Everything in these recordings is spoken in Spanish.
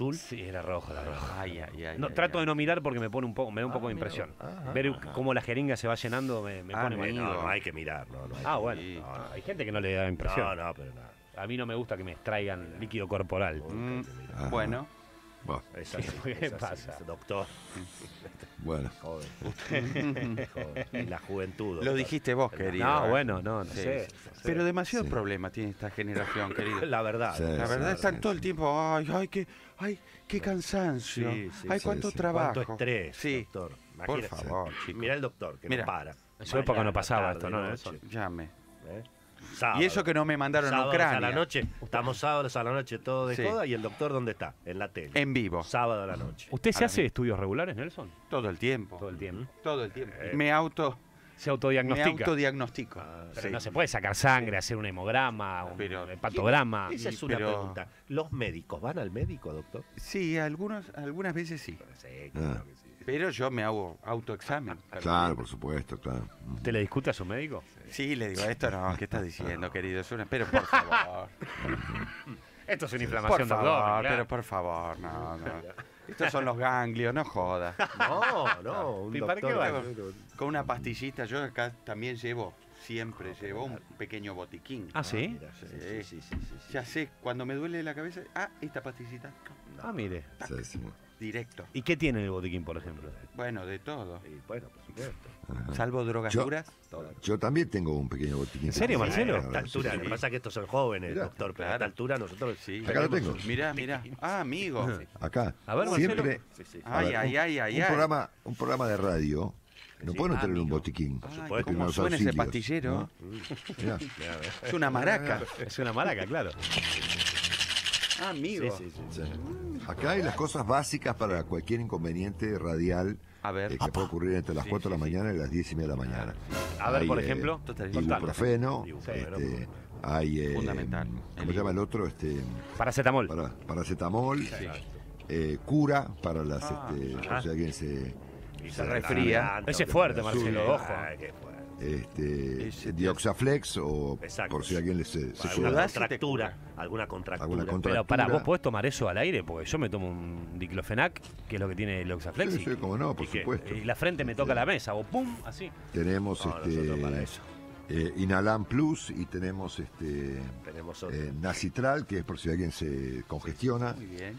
azul? Sí, era rojo, era rojo. Ay, ay, ay. No, ay, trato ay. de no mirar porque me pone un poco, me da un Ah, poco de impresión. Ah, Ver ah, cómo la jeringa se va llenando me, me pone mal. No, no hay que mirar, no, no hay Ah, que- bueno. Sí. No, hay gente que no le da impresión. No, no, pero nada. A mí no me gusta que me extraigan líquido corporal. Mm, bueno, Bueno, ¿qué pasa? doctor, bueno. joven. joven. En la juventud. lo dijiste vos, querido. No, ¿eh? bueno, no, no Sí, sé. sí, sí. Pero demasiado Sí. problema tiene esta generación, querido. La verdad. Sí. La verdad sí, están sí, todo sí. el tiempo, ay, ay, qué, ay, qué cansancio. Sí, sí, ay, sí, cuánto sí. trabajo. Cuánto estrés, Sí, doctor. por favor, chicos. Mira el doctor, que Mira. no para. En su época no pasaba tarde, esto, ¿no, noche? Llame. ¿eh? Sábado. Y eso que no me mandaron a Sábados Ucrania. a la noche, estamos sábados a la noche todo de Sí. joda y el doctor ¿dónde está? En la tele. En vivo. Sábado a la noche. ¿Usted se hace estudios regulares, Nelson? Todo el tiempo. Todo el tiempo. Todo el tiempo. Eh. Me auto, Se me autodiagnostica. autodiagnostico. Ah, Pero Sí. no se puede sacar sangre, hacer un hemograma, un Pero- hepatograma. Esa es una pero- pregunta. ¿Los médicos van al médico, doctor? Sí, algunos, algunas veces sí. Sí, claro claro que sí. Pero yo me hago autoexamen. Claro, por supuesto, claro. ¿Usted le discute a su médico? Sí, le digo, esto no, ¿qué estás diciendo, querido? Es una... Pero por favor. Esto es una Por inflamación favor, claro. pero por favor, no, no. Estos son los ganglios, no jodas. No, no, un ¿Y para qué va? Con una pastillita, yo acá también llevo, siempre llevo un pequeño botiquín. Ah, ¿sí? Mira, sí, sí, sí, sí, sí, sí. Ya sé, cuando me duele la cabeza, ah, esta pastillita, Ah, mire. Sí, sí. Directo. ¿Y qué tiene el botiquín, por ejemplo? Bueno, de todo. Y bueno, por supuesto. Salvo drogas Yo- duras. Yo también tengo un pequeño botiquín. ¿En serio, Sí, Marcelo? A esta altura, sí, lo sí. que pasa es que estos son jóvenes, Mirá. doctor, pero a esta altura nosotros Sí. Acá lo tengo. Mirá, mirá. Ah, amigo. Acá. A ver, Marcelo. Siempre. Sí, sí. Ay, ver, ay, un- ay, ay, un ay. programa, un programa de radio. No Sí. puede no Ah, tener un botiquín. Ay, supuesto. de ¿Cómo primeros suena ese pastillero? ¿no? Mirá. Es una maraca. Es una maraca, claro. Ah, amigo. Sí, sí, sí. Sí. Acá hay las cosas básicas para cualquier inconveniente radial A ver. eh, que puede ocurrir entre las Sí, 4 de la mañana y las 10 y media de la mañana. A ver, Hay, por eh, ejemplo. Ibuprofeno, este, hay eh, Fundamental. ¿cómo se llama el otro? Este, Paracetamol. para, paracetamol, eh, cura para las, Ah, este, si alguien se, Y Se resfría. garganta, Ese es fuerte, Marcelo, ojo. Ay, qué fuerte. Este, Dioxaflex o Exacto. por si alguien le se, se alguna te contractura, alguna contractura. Pero pará, ¿vos podés tomar eso al aire? Porque yo me tomo un diclofenac, que es lo que tiene el Oxaflex. Sí, y- sí, cómo no, por y que- supuesto. Y la frente me toca la mesa, o pum, así. Tenemos No, este, para eso. eh, Inalam Plus y tenemos este Tenemos eh, Nacitral, que es por si alguien se congestiona. Muy bien.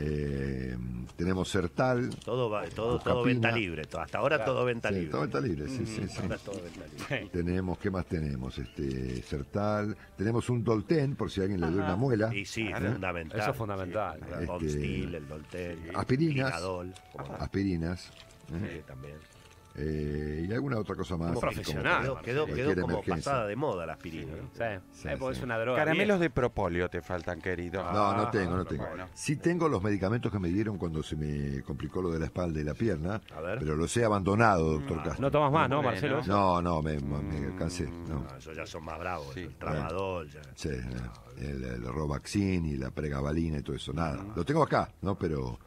Eh, tenemos Sertal. todo va- todo, todo venta libre. todo- hasta ahora todo venta Sí, libre. todo está libre, sí, sí, sí. Ahora todo venta libre. Tenemos, ¿qué más tenemos? Este, Sertal. Tenemos un Dolten, por si a alguien le duele una muela. Y sí, Claro. fundamental. Eso es fundamental, Sí, claro. El Este, el Dolten, aspirinas. Inadol, como no, Aspirinas. ¿eh? sí, también. Eh, y alguna otra cosa más. Como profesional. Quedó, quedó, como emergencia. pasada de moda la aspirina. ¿no? Sí, Sí, es una droga. Caramelos de propóleo te faltan, querido. No, no Ah, tengo, no tengo. bueno. Sí tengo los medicamentos que me dieron cuando se me complicó lo de la espalda y la pierna, A ver. pero los he abandonado, doctor Castro. No tomas más, ¿no, Bueno. Marcelo? No, no, me, me cansé. No. No, esos ya son más bravos. Sí. el tramadol, ya. Sí, el, el Robaxin y la pregabalina y todo eso, nada. Lo tengo acá, ¿no? Pero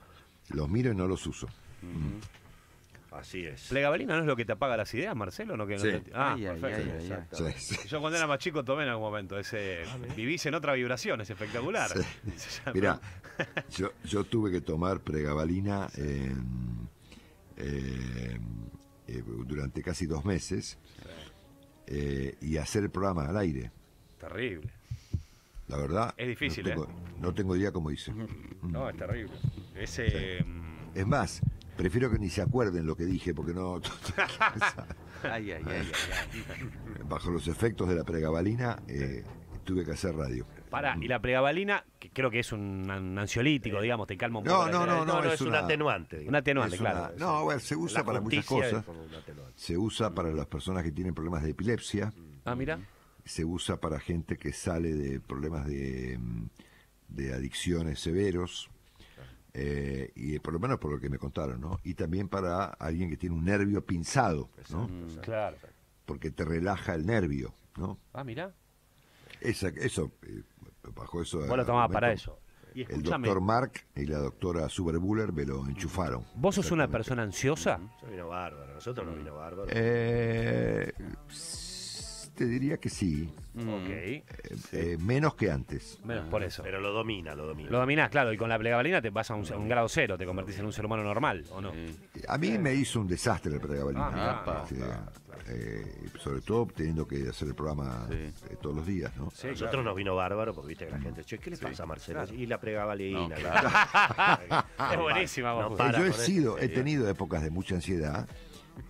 los miro y no los uso. Así es. ¿Plegabalina no es lo que te apaga las ideas, Marcelo? ¿No que no Sí. te- Ah, Ay, perfecto. ay, ay, ay. Sí, sí. Yo cuando era más chico tomé en algún momento ese vivís en otra vibración, es espectacular. Mira, yo, yo tuve que tomar pregabalina en, eh, eh, durante casi dos meses eh, y hacer el programa al aire. Terrible. La verdad. Es difícil, no tengo, no tengo idea cómo hice. No, es terrible. Ese mm, Es más, prefiero que ni se acuerden lo que dije porque no. Ay, ay, ay. Bajo los efectos de la pregabalina eh, tuve que hacer radio. Pará, y la pregabalina, que creo que es un, ansiolítico, digamos, te calma un No, poco. la no, idea. no, no, es es un una- atenuante. digamos. Un atenuante, Es claro. una- no, bueno, se usa La para muchas justicia es cosas. como un atenuante. Se usa para las personas que tienen problemas de epilepsia. Ah, mira. Se usa para gente que sale de problemas de, mm, de adicciones severos. Eh, y por lo menos por lo que me contaron, ¿no? Y también para alguien que tiene un nervio pinzado, ¿no? Claro. Porque te relaja el nervio, ¿no? Ah, mira. Esa, eso, eh, bajo eso. Vos lo tomabas para eso. Y El doctor Mark y la doctora Superbuller me lo enchufaron. ¿vos sos una persona ansiosa? Yo vino bárbaro. Nosotros no vino bárbaro. Eh, s- te diría que sí, Ok. eh, eh, menos que antes. Menos por eso. Pero lo domina, lo domina. Lo dominás, claro, y con la plegabalina te vas a un, a un grado cero, te convertís en un ser humano normal, ¿o no? A mí me hizo un desastre el pregabalina. Ah, Este, claro, eh, sobre todo teniendo que hacer el programa Sí. eh, todos los días, ¿no? Sí, Nosotros claro. nos vino bárbaro porque viste que la gente, che, ¿qué le pasa a Marcelo? Y la pregabalina. No, claro. Es buenísima, vos, No Justo. Para yo he con eso. sido, he tenido épocas de mucha ansiedad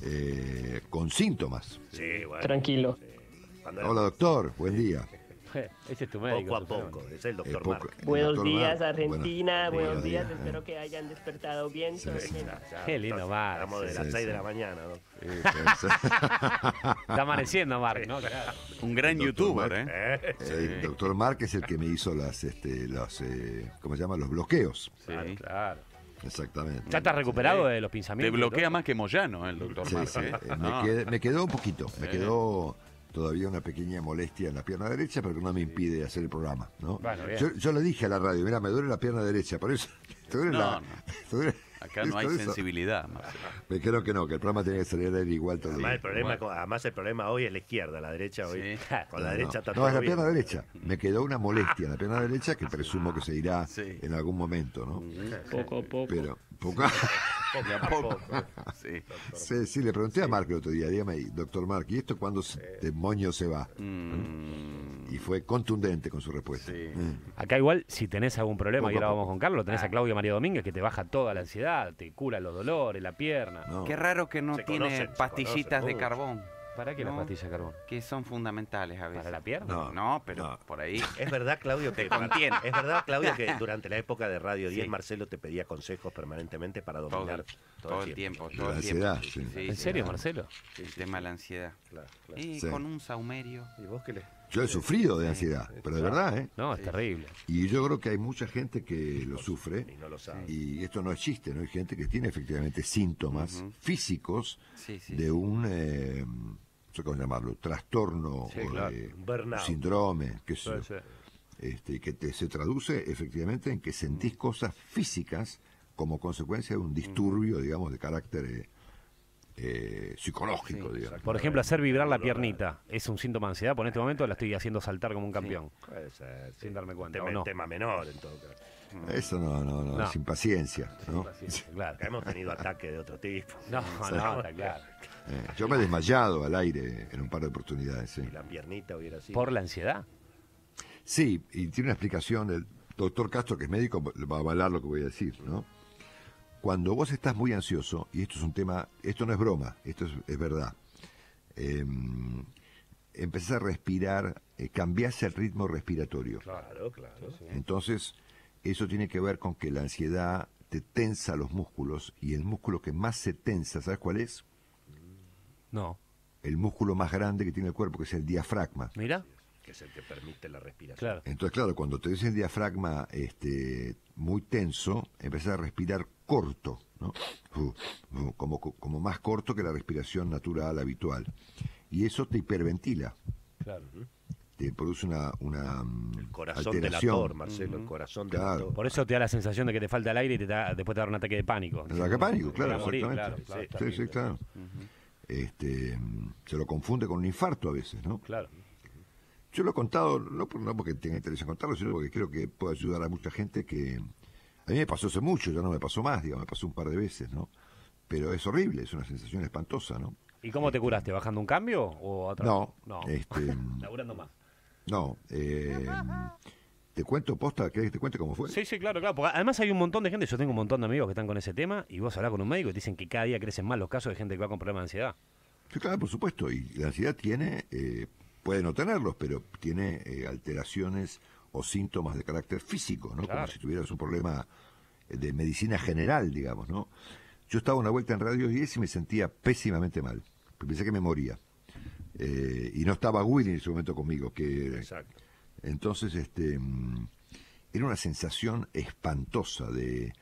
eh, con síntomas. Sí, bueno. Tranquilo. Cuando era Hola doctor, buen día. Ese es tu médico. poco a poco. Es el Eh, doctor poco- Marc. el Buenos doctor días, Argentina. bueno, buenos buenos días. días, Espero eh. que hayan despertado bien. Qué lindo, entonces, Marc. Estamos de las sí, 6 de la mañana, ¿no? Sí, sí, Está amaneciendo, Marc, ¿no? Un gran youtuber. ¿eh? ¿Eh? sí. El doctor Marc es el que me hizo las, este, los, eh, ¿cómo se llama? Los bloqueos. Sí. Claro. Exactamente. ¿Ya estás recuperado de los Te pensamientos? bloquea más que Moyano, el doctor Sí, Marc, sí, ¿eh? eh, me, No. qued- me quedó un poquito, me quedó todavía una pequeña molestia en la pierna derecha, pero que no me impide hacer el programa, ¿no? Bueno, yo, yo le dije a la radio, mira, me duele la pierna derecha, por eso, te duele No, la- no. te duele- Acá no hay eso. sensibilidad, Marcelo. Me creo que no, que el programa tiene que salir al aire igual todo Además el, problema, con- además el problema hoy es la izquierda, la derecha hoy. Sí. Con la No, derecha está no, todo es la bien. pierna derecha. Me quedó una molestia en la pierna derecha que presumo que se irá Sí. en algún momento, ¿no? Poco a poco. Pero, poco. De a poco. Sí. sí, sí, le pregunté a Marco el otro día, dígame, doctor Mark, ¿y esto cuándo se- demonio se va? Mm, Y fue contundente con su respuesta. Sí. Mm. Acá igual, si tenés algún problema, Poco y ahora vamos con Carlos, tenés a Claudia María Domínguez que te baja toda la ansiedad, te cura los dolores, la pierna. No. Qué raro que no Se tiene conocen, pastillitas conocen de carbón, ¿Para qué No. pastilla de carbón? que son fundamentales a veces. ¿Para la pierna? No. No, pero No. por ahí. Es verdad, Claudio, que Te contiene. Es verdad, Claudio, que durante la época de Radio 10 Sí. Marcelo te pedía consejos permanentemente para Todo, dominar todo el tiempo. Todo la el tiempo. ansiedad, sí. ¿En serio, Marcelo? El tema de la ansiedad. Claro, claro. Y Sí. con un saumerio. ¿Y vos qué le? Yo he sufrido de ansiedad, pero de verdad, ¿eh? No, es terrible. Y yo creo que hay mucha gente que lo sufre. Y no lo sabe. Y esto no es chiste, ¿no? Hay gente que tiene efectivamente síntomas físicos Sí, sí, de sí. un, eh, no sé cómo llamarlo, trastorno Sí, o claro. de síndrome, qué sé yo. Este, que te, se traduce efectivamente en que sentís cosas físicas como consecuencia de un disturbio, digamos, de carácter eh, eh, psicológico, Sí, digamos. Por ejemplo, hacer vibrar la piernita es un síntoma de ansiedad. Por este momento la estoy haciendo saltar como un campeón. Puede ser, sí. Sin darme cuenta, Tema, ¿o no? tema menor, en todo caso. Eso no, no, no, No. es impaciencia, ¿no? Claro. Acá hemos tenido ataques de otro tipo. No, no, está claro. Eh, yo me he desmayado al aire en un par de oportunidades, sí. Y la piernita hubiera sido. ¿Por la ansiedad? Sí, y tiene una explicación, el doctor Castro, que es médico, va a avalar lo que voy a decir, ¿no? Cuando vos estás muy ansioso, y esto es un tema, esto no es broma, esto es, es verdad, eh, empezás a respirar, eh, cambiás el ritmo respiratorio. Claro, claro. Entonces, eso tiene que ver con que la ansiedad te tensa los músculos, y el músculo que más se tensa, ¿sabes cuál es? No. El músculo más grande que tiene el cuerpo, que es el diafragma. Mira. Que es el que permite la respiración. Claro. Entonces, claro, cuando te ves el diafragma este, muy tenso, empezás a respirar corto, ¿no? Como, como más corto que la respiración natural, habitual. Y eso te hiperventila, Claro. te produce una, una mm, El corazón alteración. delator, Marcelo, el corazón Claro. delator. Por eso te da la sensación de que te falta el aire y te da- después te da un ataque de pánico. El ataque de pánico, claro, morir, exactamente. claro, claro, Sí, sí, claro. este, mm, se lo confunde con un infarto a veces, ¿no? Claro. Yo lo he contado, no, por- no porque tenga interés en contarlo, sino porque creo que puede ayudar a mucha gente que... A mí me pasó hace mucho, ya no me pasó más, digamos, me pasó un par de veces, ¿no? Pero es horrible, es una sensación espantosa, ¿no? ¿Y cómo te curaste? ¿Bajando un cambio o otra? No, No. este, Laburando más. no, eh, te cuento posta, ¿querés que te cuente cómo fue? Sí, sí, claro, claro. Porque además hay un montón de gente, yo tengo un montón de amigos que están con ese tema y vos hablas con un médico y te dicen que cada día crecen más los casos de gente que va con problemas de ansiedad. Sí, claro, por supuesto, y la ansiedad tiene, eh, puede no tenerlos, pero tiene eh, alteraciones o síntomas de carácter físico, ¿no? Como si tuvieras un problema de medicina general, digamos, ¿no? Yo estaba una vuelta en Radio 10 y me sentía pésimamente mal. Pensé que me moría. Eh, y no estaba Willy en ese momento conmigo, que Exacto. entonces este mm, era una sensación espantosa de,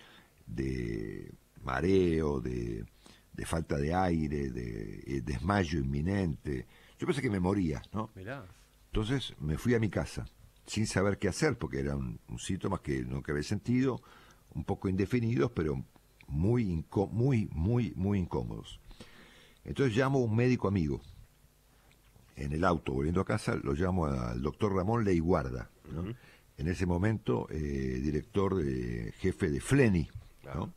de mareo, de, de falta de aire, de eh, desmayo inminente. Yo pensé que me moría, ¿no? Mirá. Entonces me fui a mi casa sin saber qué hacer, porque eran un síntomas que no que había sentido, un poco indefinidos, pero muy, muy, muy, muy incómodos. Entonces llamo a un médico amigo. en el auto volviendo a casa, lo llamo al doctor Ramón Leiguarda, ¿no? En ese momento, eh, director de, jefe de Fleni, ¿no?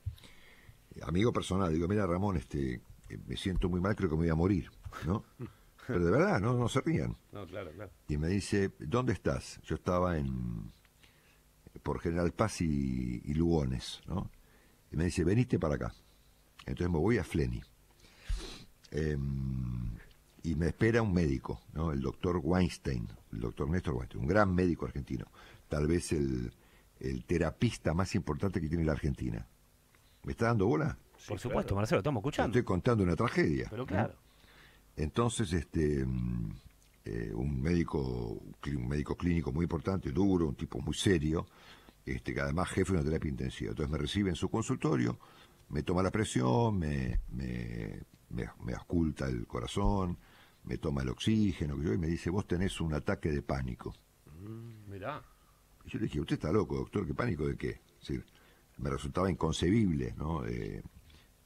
Amigo personal, digo, mira Ramón, este, eh, me siento muy mal, creo que me voy a morir, ¿no? Pero de verdad, no, no se rían. No, claro, claro. Y me dice, ¿dónde estás? Yo estaba en por General Paz y, y Lugones, ¿no? Y me dice, veniste para acá. Entonces me voy a Fleni. Em, y me espera un médico, ¿no? El doctor Weinstein, el doctor Néstor Weinstein, un gran médico argentino, tal vez el, el terapista más importante que tiene la Argentina. ¿Me está dando bola? Por supuesto, Marcelo, estamos escuchando. Estoy contando una tragedia. Pero ¿no? Entonces, este, mm, eh, un médico, un médico clínico muy importante, duro, un tipo muy serio, este, que además jefe de una terapia intensiva. Entonces me recibe en su consultorio, me toma la presión, me, me, me, me ausculta el corazón, me toma el oxígeno, que yo, y me dice, vos tenés un ataque de pánico. Mirá. Y yo le dije, usted está loco, doctor, ¿qué pánico de qué? Es decir, me resultaba inconcebible, ¿no? Eh,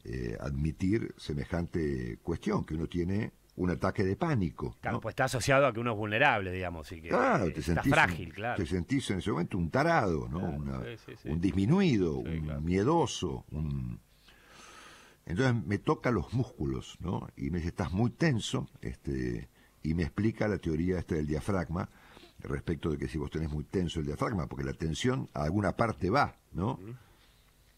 eh, admitir semejante cuestión, que uno tiene un ataque de pánico. Claro, ¿no? pues está asociado a que uno es vulnerable, digamos, y que Claro, eh, te está sentís, frágil, un- claro. te sentís en ese momento un tarado, ¿no? Claro, Una- sí, sí, sí. Un disminuido, Sí, un miedoso, un... Entonces me toca los músculos, ¿no? Y me dice, estás muy tenso, este, y me explica la teoría esta del diafragma, respecto de que si vos tenés muy tenso el diafragma, porque la tensión a alguna parte va, ¿no?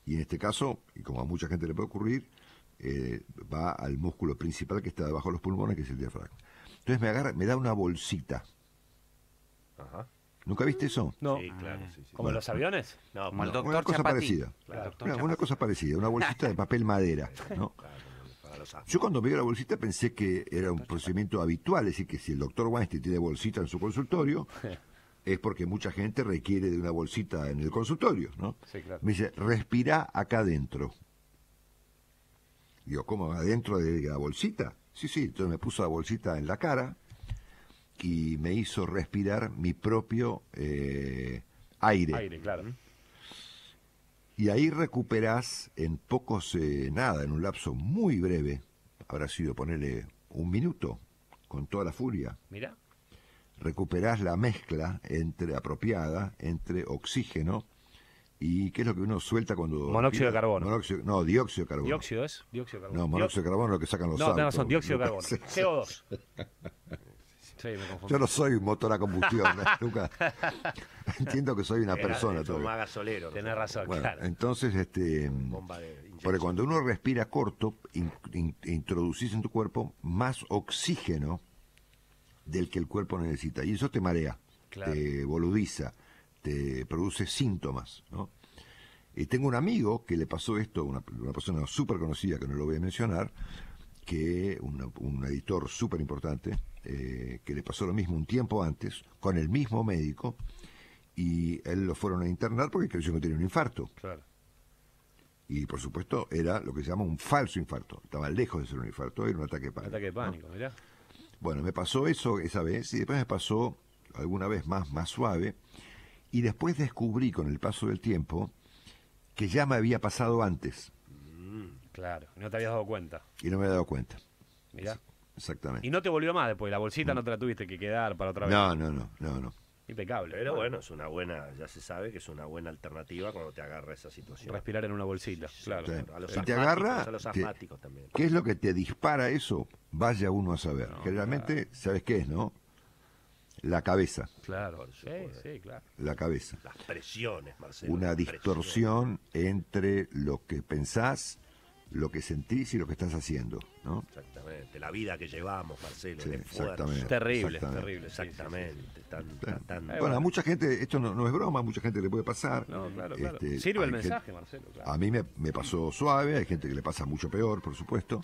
Y en este caso, y como a mucha gente le puede ocurrir, eh, va al músculo principal que está debajo de los pulmones, que es el diafragma. Entonces me agarra, me da una bolsita. Ajá. ¿Nunca viste eso? No. Sí, claro, sí, sí. ¿Como en los aviones? No, Como el doctor una cosa Chapati. parecida. Claro, Una, cosa parecida, una bolsita de papel madera. Yo cuando me dio la bolsita pensé que era un procedimiento habitual, es decir, que si el doctor Weinstein tiene bolsita en su consultorio, es porque mucha gente requiere de una bolsita en el consultorio, ¿no? Sí, claro. Me dice, respira acá adentro. Digo, ¿cómo? ¿Adentro de la bolsita? Sí, sí, entonces me puso la bolsita en la cara y me hizo respirar mi propio eh, aire. Aire, claro. Y ahí recuperás en pocos, eh, nada, en un lapso muy breve, habrá sido ponerle un minuto, con toda la furia, Mira. Recuperás la mezcla entre apropiada entre oxígeno y qué es lo que uno suelta cuando... Monóxido de carbono. Monóxido- no, dióxido de carbono. Dióxido es. Dióxido de carbono. No, monóxido de carbono es lo que sacan los No, autos. tenés razón, dióxido de carbono. Sí. CO2. Sí, me. Yo no soy un motor a combustión, ¿eh? nunca. Entiendo que soy una Era persona todavía. Tomás Gasolero. Tenés razón, Bueno, claro. entonces, este... Porque cuando uno respira corto, in- in- introducís en tu cuerpo más oxígeno del que el cuerpo necesita. Y eso te marea, Claro. te boludiza, te produce síntomas. ¿no? Y tengo un amigo que le pasó esto, una, una persona súper conocida, que no lo voy a mencionar, que una- un editor súper importante, eh, que le pasó lo mismo un tiempo antes, con el mismo médico, y él lo fueron a internar porque creyó que tenía un infarto Claro. y por supuesto era lo que se llama un falso infarto. Estaba lejos de ser un infarto, era un ataque de pánico. ataque de ¿no? pánico, mirá. Bueno, me pasó eso esa vez y después me pasó alguna vez más, más suave. Y después descubrí con el paso del tiempo que ya me había pasado antes Claro. No te habías dado cuenta. y no me había dado cuenta. Mirá. Exactamente. Y no te volvió más después. La bolsita no te la tuviste que quedar para otra vez. No, no, no, no, no. Impecable. Pero bueno, es una buena, ya se sabe que es una buena alternativa cuando te agarra esa situación. Respirar en una bolsita. Claro. Sí. A los Si te agarra, a los te- asmáticos también. ¿Qué es lo que te dispara eso? Vaya uno a saber. No, Generalmente, ¿sabes qué es, no? La cabeza, Claro. Sí, sí, claro. la cabeza. Las presiones, Marcelo. una distorsión entre lo que pensás, lo que sentís y lo que estás haciendo, ¿no? Exactamente. La vida que llevamos, Marcelo. Sí, el esfuerzo. exactamente. Terrible, Exactamente. terrible. sí, sí, sí. Exactamente. Tan, tan, tan- Eh, bueno, bueno. a mucha gente, esto no, no es broma, a mucha gente le puede pasar. No, claro, claro. Este, Sirve el gente- mensaje, Marcelo. Claro. A mí me, me pasó suave, hay gente que le pasa mucho peor, por supuesto.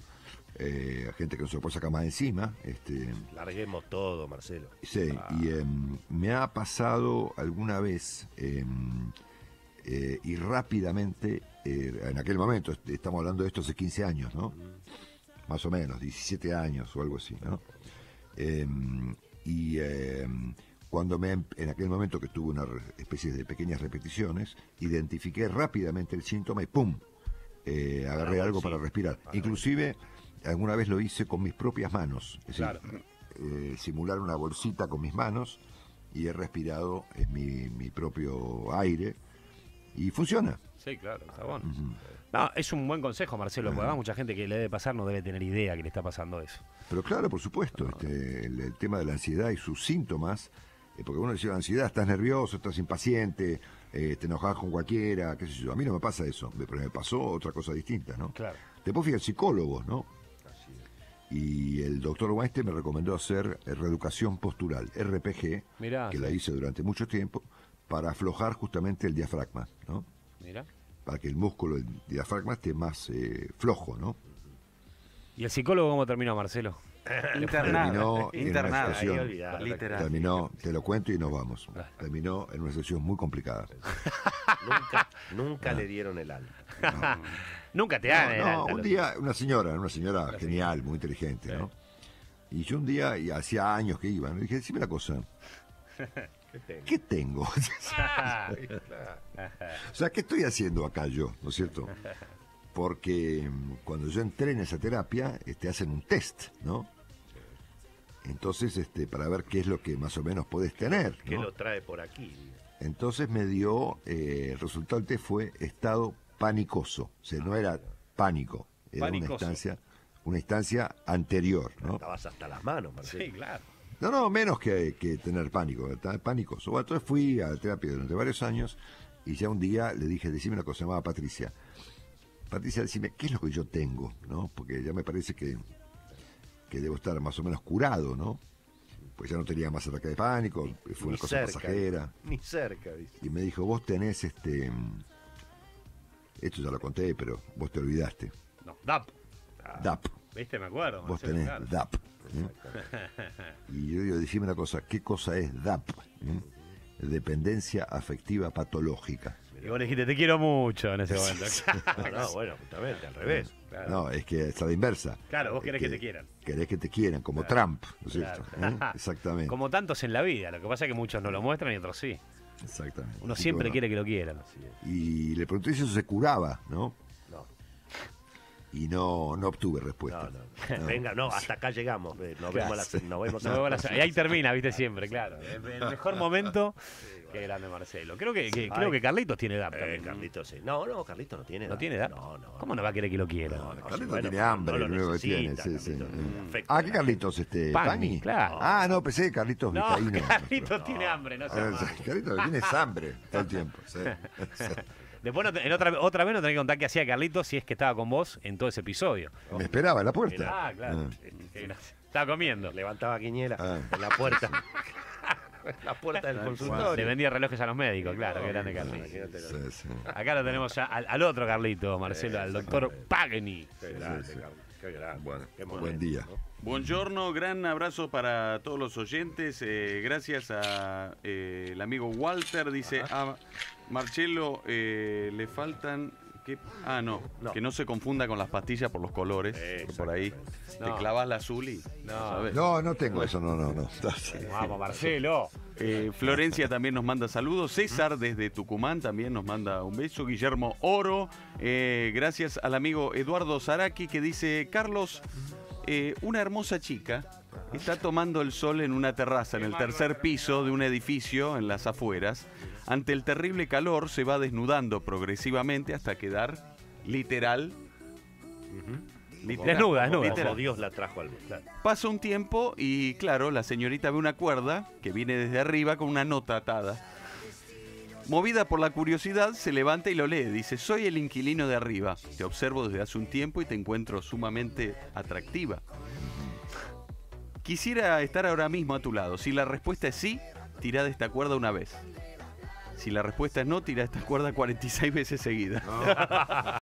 Eh, hay gente que no se lo puede sacar más encima. Este, Larguemos todo, Marcelo. Sí, y em, me ha pasado alguna vez em, eh, y rápidamente, eh, en aquel momento, est- estamos hablando de esto hace 15 años, ¿no? Más o menos, 17 años o algo así, ¿no? Em, y em, cuando me, en aquel momento que tuve una especie de pequeñas repeticiones, identifiqué rápidamente el síntoma y ¡pum! Eh, agarré algo para respirar. Inclusive, alguna vez lo hice con mis propias manos. Es decir, Claro. simular una bolsita con mis manos y he respirado mi, mi propio aire y funciona. Sí, claro, está bueno. No, es un buen consejo, Marcelo, porque además mucha gente que le debe pasar no debe tener idea que le está pasando eso. Pero claro, por supuesto, este, el, el tema de la ansiedad y sus síntomas, eh, porque uno dice ansiedad, estás nervioso, estás impaciente, eh, te enojas con cualquiera, qué sé yo. A mí no me pasa eso, pero me pasó otra cosa distinta, ¿no? Claro. Después fui al psicólogo, ¿no? Y el doctor Weinstein me recomendó hacer eh, reeducación postural, RPG, Mirá, que sí. la hice durante mucho tiempo, para aflojar justamente el diafragma, ¿no? Mira. Para que el músculo del diafragma esté más eh, flojo, ¿no? ¿Y el psicólogo cómo terminó, Marcelo? Internado. Terminó en una Internado. Olvidá. Literal. Terminó, te lo cuento y nos vamos. Terminó en una sesión muy complicada. Nunca, nunca le dieron el alta. Nunca te dan No, el no, alta, un día, una señora, una señora genial, muy inteligente, Sí. ¿no? Y yo un día, y hacía años que iba, le dije, decime la cosa, ¿Qué tengo? ¿qué tengo? o sea, ¿qué estoy haciendo acá yo, no es cierto? Porque mm, cuando yo entré en esa terapia, este, hacen un test, ¿no? Entonces, este, para ver qué es lo que más o menos puedes tener, ¿Qué lo trae por aquí? Entonces me dio, eh, el resultado del test fue estado panicoso. O sea, no era pánico, era Panicoso. una instancia, una instancia anterior, ¿no? Estabas hasta las manos, Marcelo. Sí, claro. No, no, menos que, que tener pánico. Bueno, entonces fui a la terapia durante varios años y ya un día le dije, decime una cosa, llamaba Patricia. Patricia, decime, ¿qué es lo que yo tengo? ¿No? Porque ya me parece que, que debo estar más o menos curado, ¿no? Pues ya no tenía más ataque de pánico, fue una cosa cerca, pasajera. Ni cerca, dice. Y me dijo, vos tenés este... Esto ya lo conté, pero vos te olvidaste. No, DAP. DAP. ¿Viste? Me acuerdo. Vos Marcelo, tenés. DAP. ¿eh? Y yo digo, decime una cosa, ¿qué cosa es DAP? ¿eh? Dependencia afectiva patológica. Y vos dijiste, te quiero mucho en ese momento. No, no, bueno, justamente, al revés. Claro. No, es que es la inversa. Claro, vos querés que te quieran. Querés que te quieran, como Trump, ¿no es cierto? Claro. ¿Eh? Exactamente. Como tantos en la vida. Lo que pasa es que muchos no lo muestran y otros sí. Exactamente. Uno Así siempre bueno. quiere que lo quieran. Y le pregunté si eso se curaba, ¿no? No, Y no, no obtuve no, respuesta. no. Venga, no, hasta acá llegamos. Eh, Nos vemos, la, nos vemos No, en la bueno, y ahí termina, viste, siempre, claro. El el mejor momento. Qué grande Marcelo. Creo que, que- creo que Carlitos tiene DAP Eh. Carlitos, sí. No, no, Carlitos no tiene ¿No edad. tiene DAP? No, no. ¿Cómo no va a querer que lo quieran? No, no, Carlitos sí, bueno, tiene no hambre, lo lo único que tiene. Sí, sí. Carlitos, Mm. afecto. Ah, ¿qué Carlitos? Este, Pani, claro. Ah, no, pensé que Carlitos No, Vizcaíno. Carlitos tiene hambre, no se Ah, sí, Carlitos tiene hambre todo el tiempo. Después no te- en otra, otra vez no tenés que contar qué hacía Carlitos si es que estaba con vos en todo ese episodio. Me esperaba en la puerta. Ah, claro. Ah. Gracia. Estaba comiendo. Levantaba Quiñera Ah. en la puerta. en la puerta del Le consultorio. vendía relojes a los médicos, claro, qué grande Carlitos. Sí, sí. Acá lo tenemos ya al, al otro Carlito, Marcelo, al doctor Pagni. Qué grande, qué grande. Bueno, Qué buen momento, día. ¿no? Buongiorno, gran abrazo para todos los oyentes. eh, gracias a eh, el amigo Walter. Dice a Marcelo eh, le faltan. ¿qué? Ah, no, No. que no se confunda con las pastillas por los colores. Por ahí No. te clavas la azul y. No. ¿sabes? No, no tengo eso, no, no, no. Vamos, Marcelo. Eh, Florencia también nos manda saludos. César desde Tucumán también nos manda un beso. Guillermo Oro. eh, gracias al amigo Eduardo Zaraki que dice: Carlos, eh, una hermosa chica está tomando el sol en una terraza en el tercer piso de un edificio en las afueras. Ante el terrible calor se va desnudando progresivamente hasta quedar literal. Desnuda, desnuda. Como Dios la trajo al mundo. Claro. Pasa un tiempo y claro, la señorita ve una cuerda que viene desde arriba con una nota atada. Movida por la curiosidad, se levanta y lo lee. Dice, soy el inquilino de arriba. Te observo desde hace un tiempo y te encuentro sumamente atractiva. Quisiera estar ahora mismo a tu lado. Si la respuesta es sí, tira de esta cuerda una vez. Si la respuesta es no, tira de esta cuerda 46 veces seguidas.